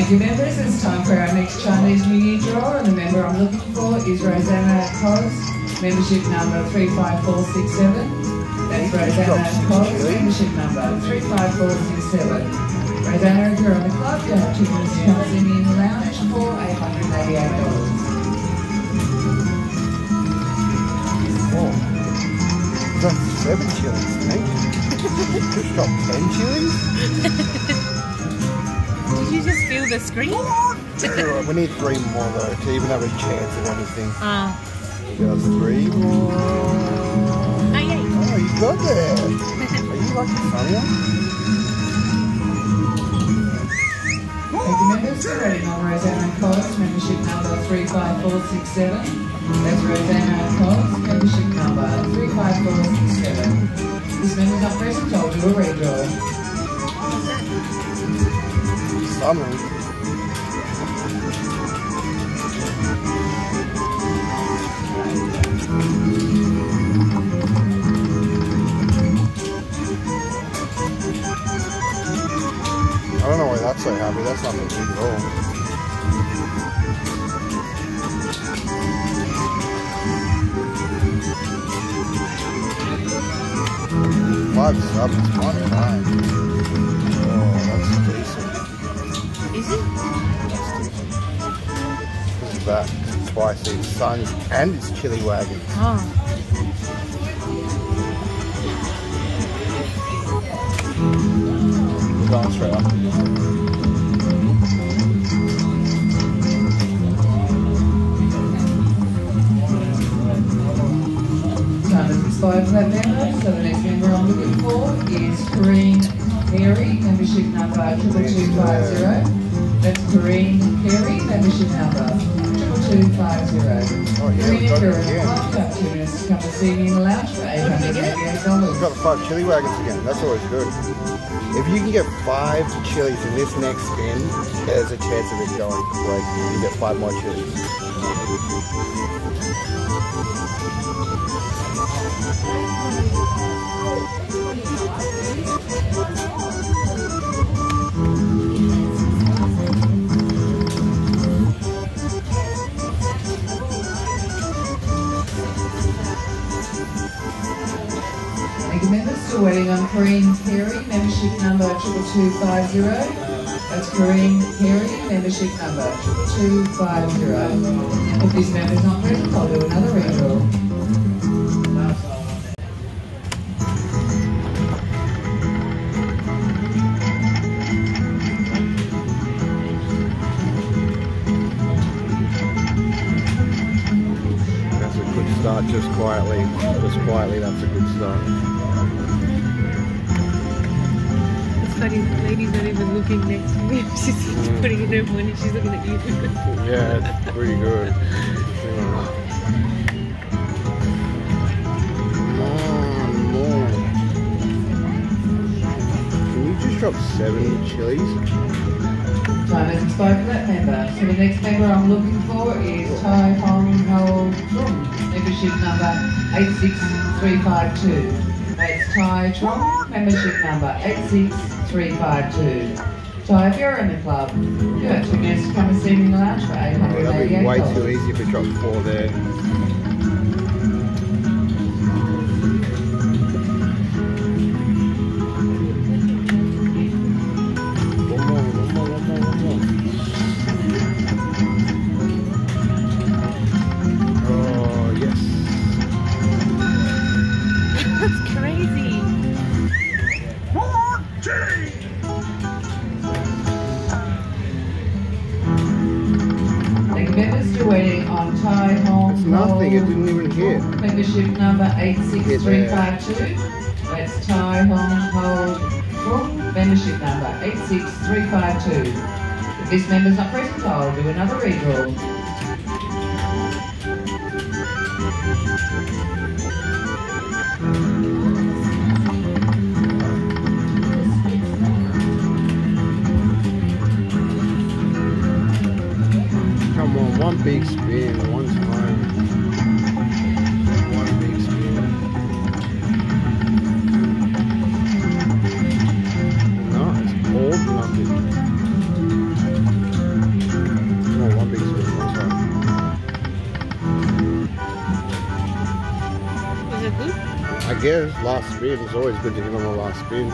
Thank you, members. It's time for our next Chinese New Year draw, and the member I'm looking for is Rosanna Cos, membership number 35467. That's Rosanna Cos, membership number 35467. Rosanna, if you're on the club, you have two minutes to come see me in the lounge for $888. Oh. That's seven chilies, mate. Just got ten chilies? Did you just the scream? Alright, we need three more though to even have a chance of anything. Ah. Oh. Just three more. Oh, yeah. Oh, you got there. Are you like the funny one? Thank you, members. We're ready on Rosanna Cos, membership number 35467. That's Rosanna Cos, membership number 35467. This member's not present, I'll do a redraw. Summary. That's so happy. That's not big at all. Five is one time. Oh, that's decent. Is it? That's decent. This is that spicy sun and it's chili wagon. Oh. We're going straight up. Time has expired for that member, so the next member I'm looking for is Corrine Perry, membership number 2250. That's Corrine Perry, membership number 2250. Oh, yeah, Corrine, we've if got you're it in the again. club, you have to come and see me in the lounge for $888. We've got the five chili wagons again. That's always good. If you can get five chilies in this next spin, there's a chance of it going like you get five more chilies. Thank you, members. Still waiting on Corrine Perry, membership number 2250. That's Corrine Perry, membership number 2250. If this member's not present, I'll do another redraw. That's a good start, just quietly. Just quietly, that's a good start. It's lady's not even looking next to me. She's just putting in her money. She's looking at you. Yeah, it's pretty good. Yeah. Come on, more. Can you just drop seven chilies? Time has expired for that member. So the next member I'm looking for is Tai Hong Ho Trung, membership number 86352. That's Tai Trung, membership number 86352. Tai, if you're in the club, you have two minutes to come and see me in the lounge for That'd be way too easy if we four there. Waiting on Hong It's nothing, it didn't even hit. Membership number 86352. That's Tai Hong Ho Trung, membership number 86352. If this member's not present, I'll do another redraw. come on one big spin, one time. One big spin. No, it's all nothing. No, one big spin, one time. Was it good? I guess last spin. It's always good to hit on the last spin.